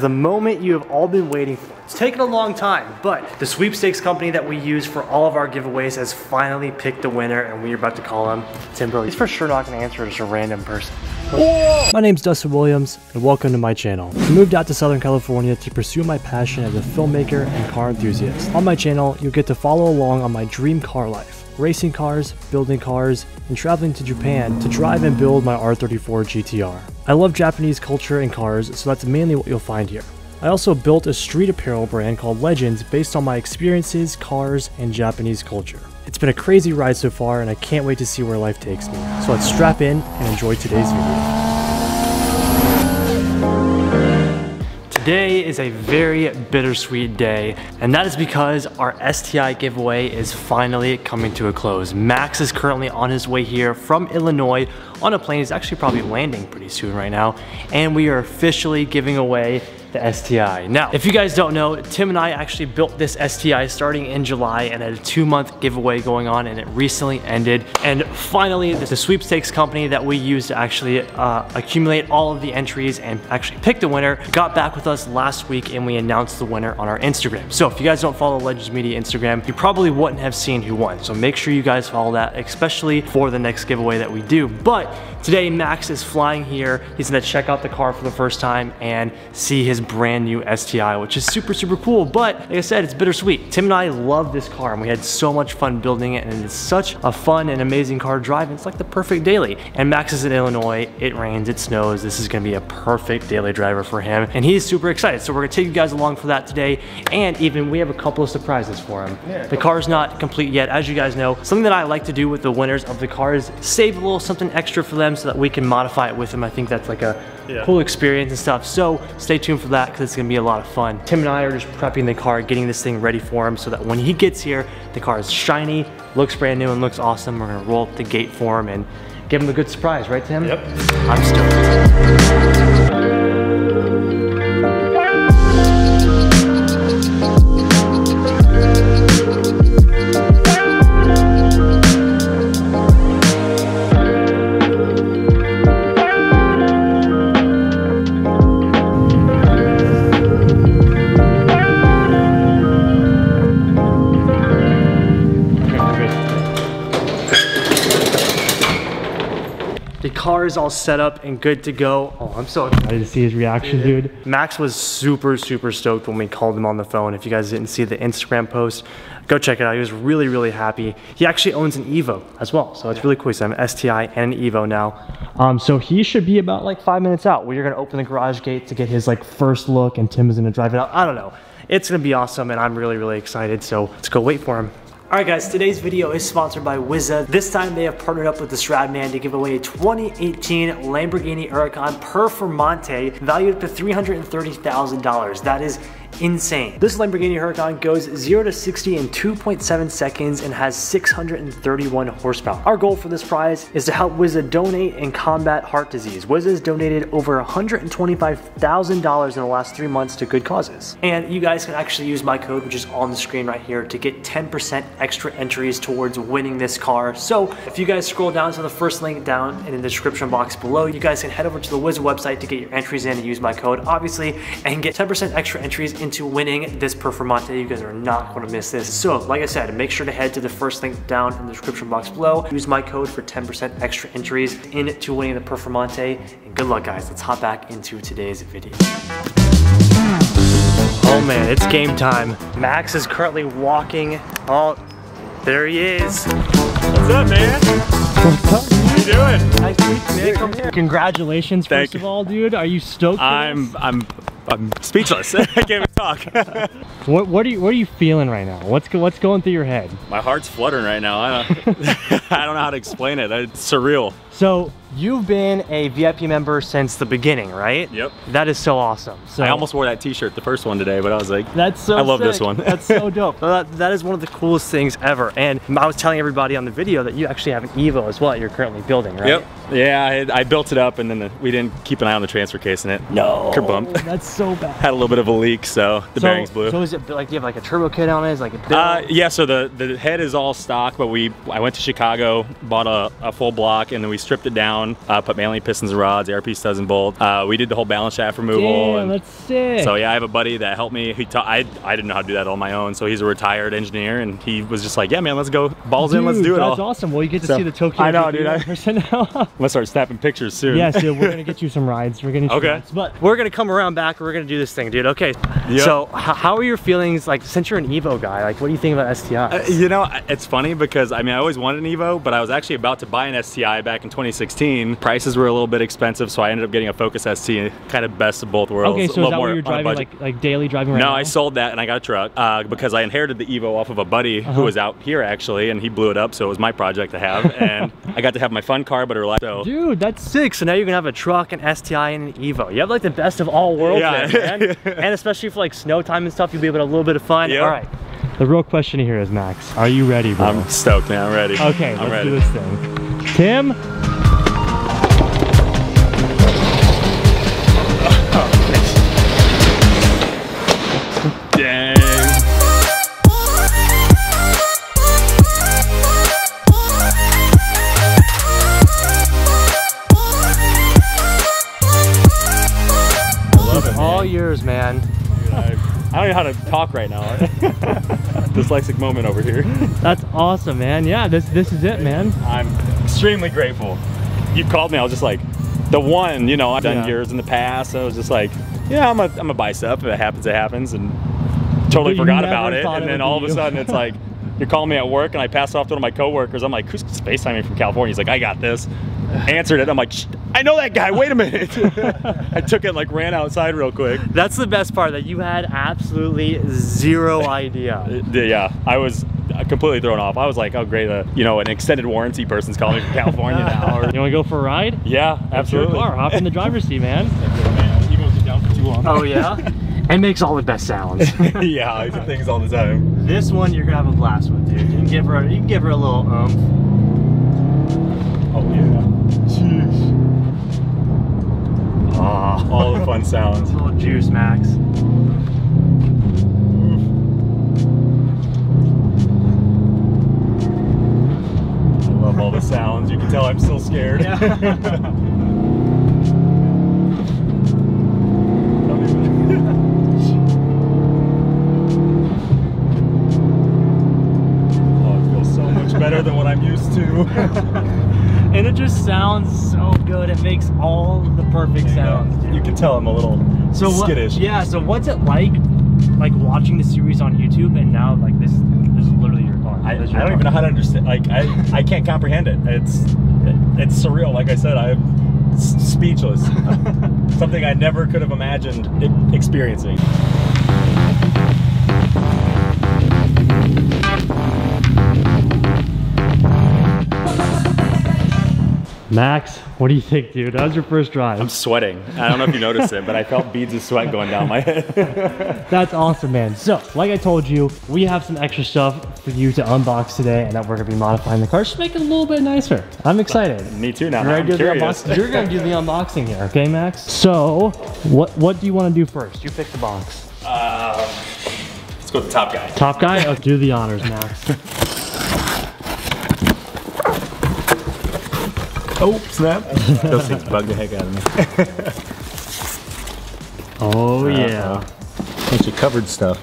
The moment you have all been waiting for. It's taken a long time, but the sweepstakes company that we use for all of our giveaways has finally picked the winner and we're about to call him Timbo. He's for sure not gonna answer just a random person. My name's Dustin Williams and welcome to my channel. I moved out to Southern California to pursue my passion as a filmmaker and car enthusiast. On my channel, you'll get to follow along on my dream car life racing cars, building cars, and traveling to Japan to drive and build my R34 GTR. I love Japanese culture and cars, so that's mainly what you'll find here. I also built a street apparel brand called Legends based on my experiences, cars, and Japanese culture. It's been a crazy ride so far and I can't wait to see where life takes me. So let's strap in and enjoy today's video. Today is a very bittersweet day, and that is because our STI giveaway is finally coming to a close. Max is currently on his way here from Illinois on a plane. He's actually probably landing pretty soon right now, and we are officially giving away the STI. Now, if you guys don't know, Tim and I actually built this STI starting in July and had a two month giveaway going on and it recently ended. And finally, the sweepstakes company that we used to actually uh, accumulate all of the entries and actually pick the winner got back with us last week and we announced the winner on our Instagram. So if you guys don't follow Legends Media Instagram, you probably wouldn't have seen who won. So make sure you guys follow that, especially for the next giveaway that we do. But today Max is flying here. He's gonna check out the car for the first time and see his brand new STI, which is super, super cool. But like I said, it's bittersweet. Tim and I love this car and we had so much fun building it and it's such a fun and amazing car to drive. It's like the perfect daily. And Max is in Illinois, it rains, it snows. This is gonna be a perfect daily driver for him. And he's super excited. So we're gonna take you guys along for that today. And even we have a couple of surprises for him. Yeah, the car's not complete yet. As you guys know, something that I like to do with the winners of the car is save a little something extra for them so that we can modify it with them. I think that's like a yeah. cool experience and stuff. So stay tuned for that because it's gonna be a lot of fun. Tim and I are just prepping the car, getting this thing ready for him so that when he gets here, the car is shiny, looks brand new and looks awesome. We're gonna roll up the gate for him and give him a good surprise, right Tim? Yep. I'm stoked. Car is all set up and good to go. Oh, I'm so excited to see his reaction, dude. Max was super, super stoked when we called him on the phone. If you guys didn't see the Instagram post, go check it out. He was really, really happy. He actually owns an Evo as well, so it's really cool. He's an STI and an Evo now. Um, so he should be about like five minutes out. We're gonna open the garage gate to get his like first look and Tim is gonna drive it out. I don't know. It's gonna be awesome and I'm really, really excited. So let's go wait for him. Alright guys, today's video is sponsored by Wizza. This time they have partnered up with the Stradman to give away a 2018 Lamborghini Huracan Performante valued to $330,000. That is insane. This Lamborghini Huracan goes 0 to 60 in 2.7 seconds and has 631 horsepower. Our goal for this prize is to help Wizza donate and combat heart disease. Wizza has donated over $125,000 in the last three months to good causes. And you guys can actually use my code, which is on the screen right here, to get 10% extra entries towards winning this car. So if you guys scroll down to the first link down in the description box below, you guys can head over to the Wizza website to get your entries in and use my code, obviously, and get 10% extra entries into winning this Performante. You guys are not gonna miss this. So like I said, make sure to head to the first link down in the description box below. Use my code for 10% extra entries into winning the Performante. And good luck guys, let's hop back into today's video. Oh man, it's game time. Max is currently walking. Oh, there he is. What's up, man? How you doing? Nice to meet you, man. Congratulations, Thank first you. of all, dude. Are you stoked? I'm, I'm I'm speechless. I can't even talk. what what are you what are you feeling right now? What's what's going through your head? My heart's fluttering right now. I don't, I don't know how to explain it. It's surreal. So you've been a VIP member since the beginning, right? Yep. That is so awesome. So I almost wore that t-shirt, the first one today, but I was like, that's so I love sick. this one. that's so dope. That, that is one of the coolest things ever. And I was telling everybody on the video that you actually have an Evo as well that you're currently building, right? Yep. Yeah, I, I built it up and then the, we didn't keep an eye on the transfer case in it. No. Kerbump. That's so bad. Had a little bit of a leak, so the so, bearings blew. So is it like do you have like a turbo kit on it? Is it like a bill? Uh, yeah, so the, the head is all stock, but we I went to Chicago, bought a, a full block, and then we stripped it down, uh, put mainly pistons and rods, ARP studs and bolt. Uh, we did the whole balance shaft removal. Damn, and that's sick. so yeah, I have a buddy that helped me. He taught, I I didn't know how to do that on my own, so he's a retired engineer, and he was just like, yeah, man, let's go balls in, let's do it that's all. awesome. Well, you get to So, see the Tokyo. I know, dude, I- in person now. I'm gonna start snapping pictures soon. Yes, dude, we're gonna get you some rides. We're gonna Okay. rides. but we're gonna come around back. We're gonna do this thing, dude. Okay. Yep. So, how are your feelings? Like, since you're an Evo guy, like, what do you think about STI? Uh, you know, it's funny because I mean, I always wanted an Evo, but I was actually about to buy an STI back in 2016. Prices were a little bit expensive, so I ended up getting a Focus ST, kind of best of both worlds. okay, a so is little that more what you're driving, like, like daily driving right no, now? I sold that and I got a truck uh, because I inherited the Evo off of a buddy Uh-huh. who was out here actually, and he blew it up, so it was my project to have, and I got to have my fun car, but it relaxed. So Dude, that's sick. So now you're gonna have a truck, an STI, and an Evo. You have like the best of all worlds, Yeah. there, man. and especially for like snow time and stuff, you'll be able to have a little bit of fun. Yep. All right. The real question here is, Max, are you ready, bro? I'm stoked, man. I'm ready. okay, I'm let's ready. do this thing. Tim, talk right now. Dyslexic moment over here. That's awesome, man. Yeah, this this is it, man. I'm extremely grateful. You called me, I was just like, the one, you know, I've done Yeah. years in the past. So I was just like, yeah, I'm a, I'm a bicep. If it happens, it happens. And totally forgot about it. And it then all of a sudden it's like, you're calling me at work and I pass it off to one of my coworkers. I'm like, who's FaceTiming from California? He's like, I got this. Answered it. I'm like, "Shh, I know that guy. Wait a minute. I took it like ran outside real quick. That's the best part that you had absolutely zero idea. Uh, Yeah, I was completely thrown off. I was like, oh great, uh, you know, an extended warranty person's calling me from California now. Or, You want to go for a ride? yeah, absolutely. car. Hop in the driver's seat, man. Been down for too long. Oh yeah. It makes all the best sounds. yeah, I do things all the time. this one you're gonna have a blast with, dude. You can give her, you can give her a little umph. All the fun sounds. little juice, Max. I love all the sounds. You can tell I'm still scared. Don't than what I'm used to. and it just sounds so good. It makes all the perfect sounds. dude. You can tell I'm a little So what? skittish. Yeah. So what's it like, like watching the series on YouTube and now like this, this is literally your car. I, I don't your even know how to understand. Like I, I can't comprehend it. It's it's surreal. Like I said, I'm speechless. Something I never could have imagined experiencing. Max, what do you think, dude? That was your first drive. I'm sweating. I don't know if you noticed it, but I felt beads of sweat going down my head. That's awesome, man. So, like I told you, we have some extra stuff for you to unbox today, and that we're gonna be modifying the car just to make it a little bit nicer. I'm excited. Me too. Now You're to do the unboxing. You're gonna do the unboxing here, okay, Max? So, what what do you want to do first? You pick the box. Um, let's go with the top guy. Top guy, oh, do the honors, Max. Oh snap! Those things bug the heck out of me. Oh yeah. Bunch of covered stuff.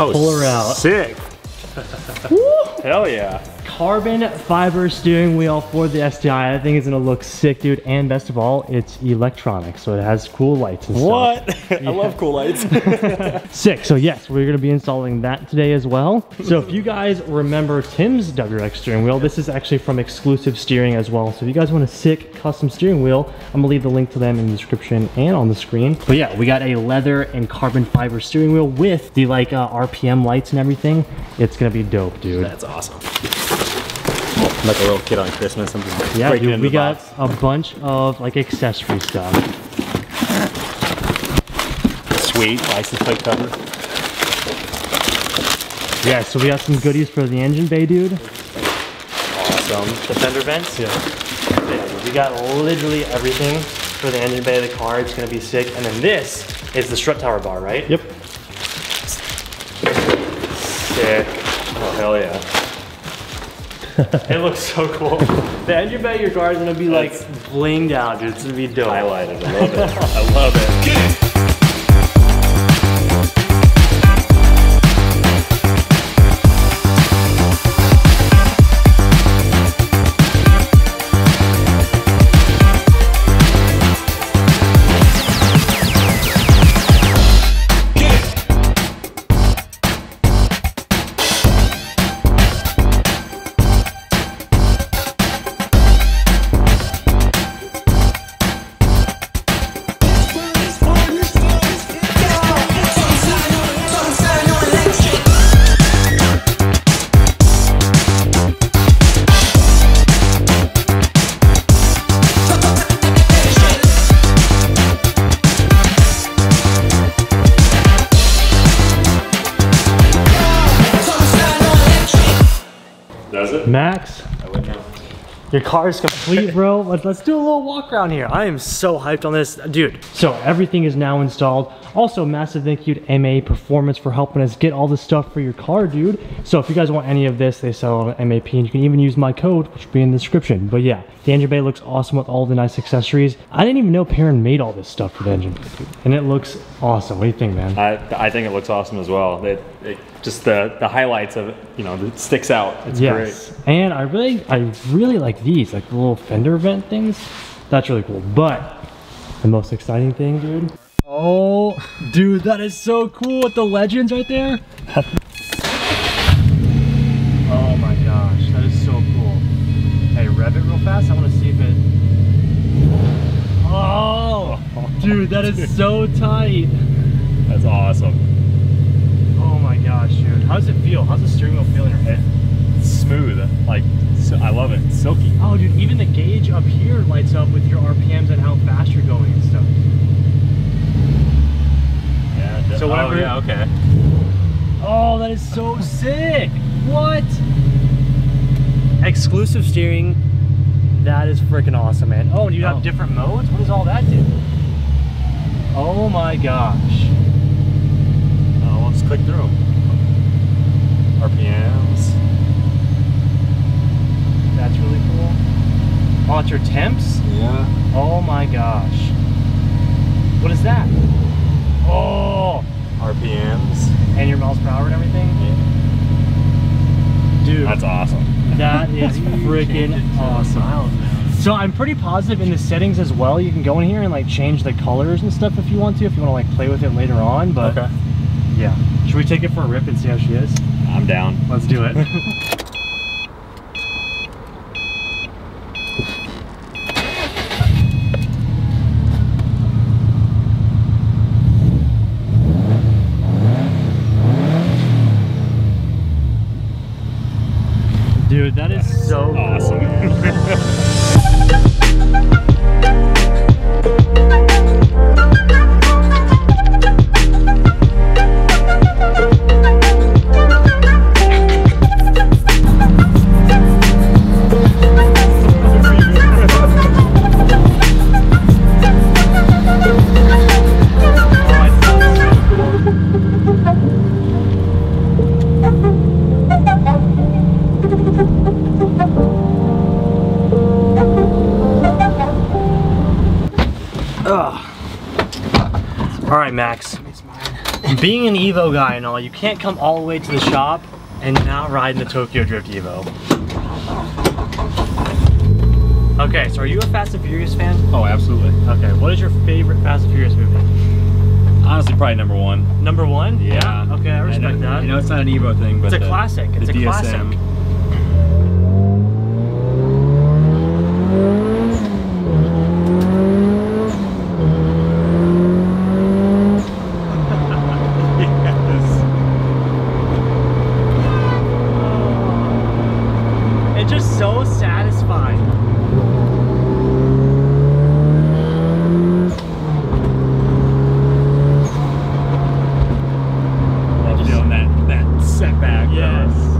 Oh, Pull her out. Sick. Hell yeah. Carbon fiber steering wheel for the STI. I think it's gonna look sick, dude. And best of all, it's electronic, so it has cool lights and stuff. What? I love cool lights. Sick. So yes, we're gonna be installing that today as well. So if you guys remember Tim's WX steering wheel, this is actually from Exclusive Steering as well. So if you guys want a sick custom steering wheel, I'm gonna leave the link to them in the description and on the screen. But yeah, we got a leather and carbon fiber steering wheel with the like uh, RPM lights and everything. It's gonna be dope, dude. That's awesome. Like a little kid on Christmas. I'm just Yeah, dude, we got box. a bunch of like accessory stuff. sweet license plate cover. Yeah, so we got some goodies for the engine bay, dude. Awesome. The fender vents? Yeah. We got literally everything for the engine bay of the car. It's gonna be sick. And then this is the strut tower bar, right? Yep. Sick. Hell yeah. It looks so cool. the engine bay of your car is gonna be like blinged out, dude. It's gonna be dope. Highlighted. I love it. I love it. Max, I wouldn't know. Your car is complete, bro. Let's, let's do a little walk around here. I am so hyped on this. Dude, so everything is now installed. Also, massive thank you to MA Performance for helping us get all this stuff for your car, dude. So if you guys want any of this, they sell it on MAP, and you can even use my code, which will be in the description. But yeah, the engine bay looks awesome with all the nice accessories. I didn't even know Perrin made all this stuff for the engine. And it looks awesome. What do you think, man? I, I think it looks awesome as well. It, it, just the, the highlights of it, you know, it sticks out. It's yes. great. And I really, I really like these, like the little fender vent things. That's really cool. But the most exciting thing, dude. Oh, dude, that is so cool with the legends right there. oh my gosh, that is so cool. Hey, rev it real fast. I want to see if it. Oh, dude, that is so tight. That's awesome. Oh my gosh, dude. How does it feel? How's the steering wheel feel in your head? It's smooth. Like, so, I love it. It's silky. Oh, dude, even the gauge up here lights up with your RPMs and how fast you're going and stuff. Yeah. So whatever- Oh, yeah, okay. Oh, that is so sick! What? Exclusive steering. That is freaking awesome, man. Oh, and you have Oh. different modes? What does all that do? Oh my gosh. Oh, we'll just click through. RPMs. That's really cool. Oh, it's your temps? Yeah. Oh my gosh. What is that? Oh! RPMs. And your miles per hour and everything? Yeah. Dude. That's awesome. That is freaking awesome. So I'm pretty positive in the settings as well. You can go in here and like change the colors and stuff if you want to, if you want to like play with it later on. But Okay. yeah, should we take it for a rip and see how she is? I'm down. Let's do it. Dude, that is so Awesome. Evo guy and all, you can't come all the way to the shop and not ride in the Tokyo Drift Evo. Okay, so are you a Fast and Furious fan? oh, absolutely. Okay, what is your favorite Fast and Furious movie? Honestly, probably number one. Number one? Yeah. Okay, I respect know, that. You know, it's not an Evo thing, but it's a the- classic. It's the a classic. DSM. It's just so satisfying. Love feeling that that setback. Yes.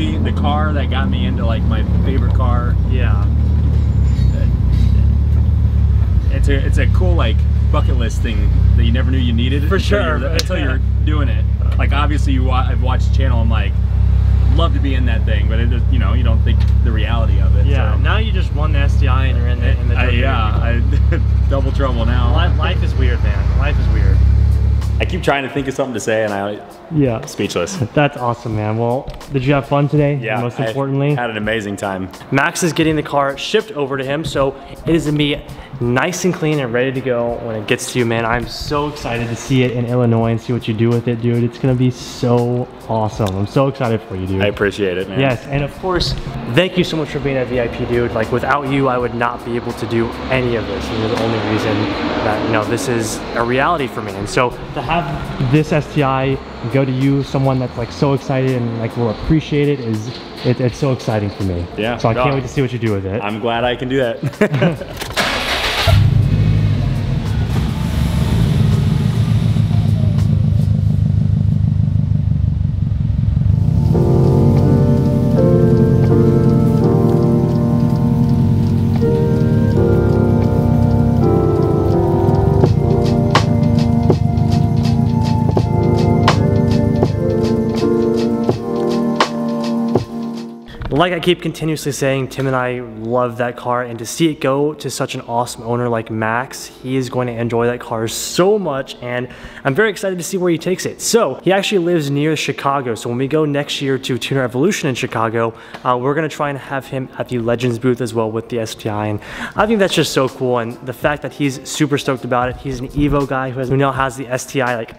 be the car that got me into like my favorite car. Yeah. It's a it's a cool like bucket list thing that you never knew you needed until sure. you're, until you're doing it. Like obviously you wa- I've watched the channel. I'm like love to be in that thing, but it just, you know you don't think the reality of it. Yeah. so. Now you just won the STI and you're in the in the I, yeah, I, double trouble now. Life, life is weird, man. Life is weird. I keep trying to think of something to say, and I Yeah. speechless. That's awesome, man. Well, did you have fun today? Yeah, Most importantly, I importantly, had an amazing time. Max is getting the car shipped over to him, so it is gonna be nice and clean and ready to go when it gets to you, man. I'm so excited to see it in Illinois and see what you do with it, dude. It's gonna be so awesome. I'm so excited for you, dude. I appreciate it, man. Yes, and of course, thank you so much for being a VIP, dude. Like without you, I would not be able to do any of this. And you're the only reason that you know this is a reality for me. And so to have this STI go to you, someone that's like so excited and like will appreciate it, is it, it's so exciting for me. Yeah, So I can't wait to see what you do with it. I'm glad I can do that. Like I keep continuously saying, Tim and I love that car, and to see it go to such an awesome owner like Max, he is going to enjoy that car so much, and I'm very excited to see where he takes it. So, he actually lives near Chicago, so when we go next year to Tuner Evolution in Chicago, uh, we're going to try and have him at the Legends booth as well with the STI, and I think that's just so cool, and the fact that he's super stoked about it, he's an Evo guy who, has, who now has the STI, like,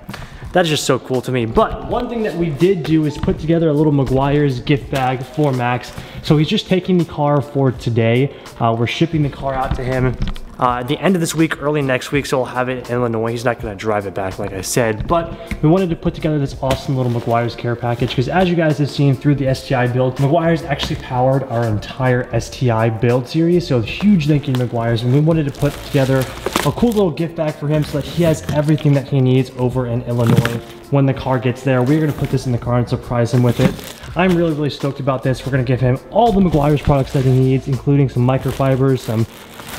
that's just so cool to me. But one thing that we did do is put together a little Meguiar's gift bag for Max. So he's just taking the car for today. Uh, we're shipping the car out to him uh, at the end of this week, early next week, so we'll have it in Illinois. He's not gonna drive it back, like I said, but we wanted to put together this awesome little Meguiar's care package because as you guys have seen through the STI build, Meguiar's actually powered our entire STI build series. So huge thank you to Meguiar's, and we wanted to put together a cool little gift bag for him so that he has everything that he needs over in Illinois when the car gets there. We're gonna put this in the car and surprise him with it. I'm really, really stoked about this. We're gonna give him all the Meguiar's products that he needs, including some microfibers, some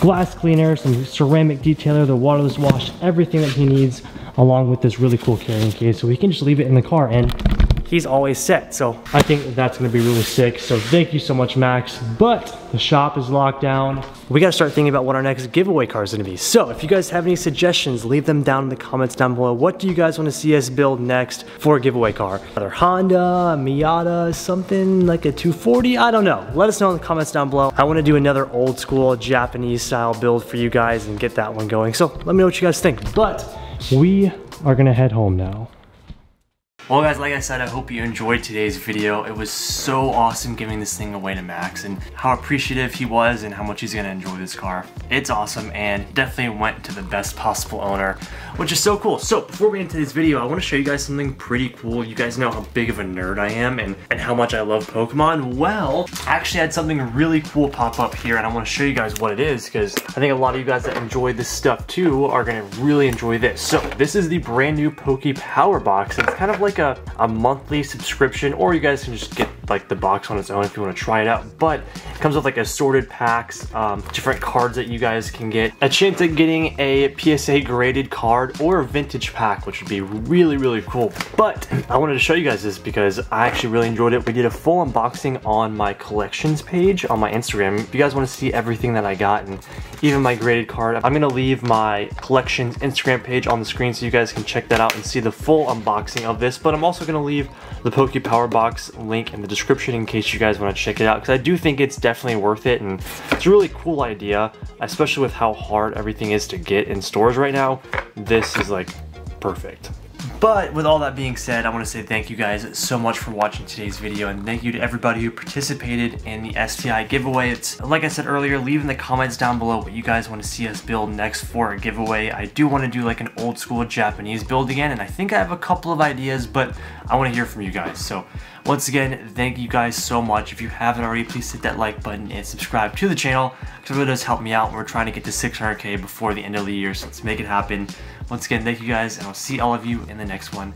glass cleaner, some ceramic detailer, the waterless wash, everything that he needs, along with this really cool carrying case. So he can just leave it in the car and he's always set. So I think that's gonna be really sick. So thank you so much, Max. But the shop is locked down. We gotta start thinking about what our next giveaway car is gonna be. So if you guys have any suggestions, leave them down in the comments down below. What do you guys wanna see us build next for a giveaway car? Another Honda, a Miata, something like a 240, I don't know. Let us know in the comments down below. I wanna do another old school Japanese style build for you guys and get that one going. So let me know what you guys think. But we are gonna head home now. Well guys, like I said, I hope you enjoyed today's video. It was so awesome giving this thing away to Max and how appreciative he was and how much he's gonna enjoy this car. It's awesome and definitely went to the best possible owner, which is so cool. So before we into this video, I wanna show you guys something pretty cool. You guys know how big of a nerd I am and, and how much I love Pokemon. Well, I actually had something really cool pop up here and I wanna show you guys what it is because I think a lot of you guys that enjoy this stuff too are gonna really enjoy this. So this is the brand new Poke Power Box. It's kind of like a, a monthly subscription or you guys can just get like the box on its own if you want to try it out. But it comes with like assorted packs, um, different cards that you guys can get, a chance at getting a PSA graded card or a vintage pack, which would be really, really cool. But I wanted to show you guys this because I actually really enjoyed it. We did a full unboxing on my collections page on my Instagram. If you guys want to see everything that I got and even my graded card, I'm gonna leave my collections Instagram page on the screen so you guys can check that out and see the full unboxing of this. But I'm also gonna leave the Poke Power Box link in the description in case you guys want to check it out because I do think it's definitely worth it and it's a really cool idea, especially with how hard everything is to get in stores right now. This is like perfect. But with all that being said, I want to say thank you guys so much for watching today's video and thank you to everybody who participated in the STI giveaway. It's like I said earlier, leave in the comments down below what you guys want to see us build next for a giveaway. I do want to do like an old school Japanese build again and I think I have a couple of ideas, but I want to hear from you guys. So once again, thank you guys so much. If you haven't already, please hit that like button and subscribe to the channel because it really does help me out. We're trying to get to 600k before the end of the year, so let's make it happen. Once again, thank you guys, and I'll see all of you in the next one.